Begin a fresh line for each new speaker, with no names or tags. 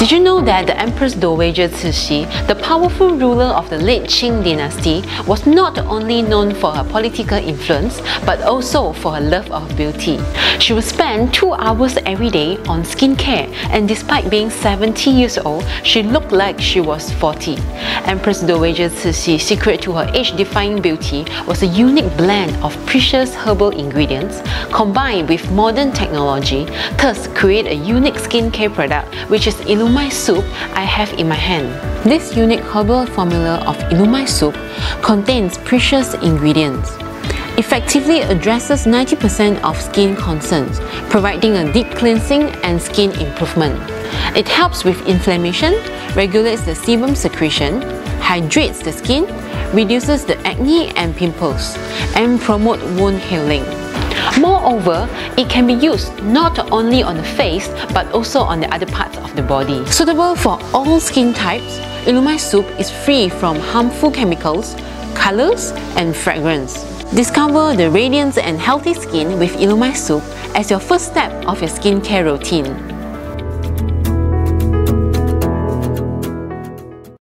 Did you know that the Empress Dowager Cixi, the powerful ruler of the late Qing dynasty, was not only known for her political influence but also for her love of beauty? She would spend two hours every day on skincare and despite being 70 years old, she looked like she was 40. Empress Dowager Cixi's secret to her age-defying beauty was a unique blend of precious herbal ingredients combined with modern technology, thus create a unique skincare product which is Illumine soap I have in my hand. This unique herbal formula of Illumine soap contains precious ingredients effectively addresses 90% of skin concerns, providing a deep cleansing and skin improvement. It helps with inflammation, regulates the sebum secretion, hydrates the skin, reduces the acne and pimples, and promote wound healing. Moreover, it can be used not only on the face but also on the other parts of the body. Suitable for all skin types, Illumine Soap is free from harmful chemicals, colors, and fragrance. Discover the radiance and healthy skin with Illumine Soap as your first step of your skincare routine.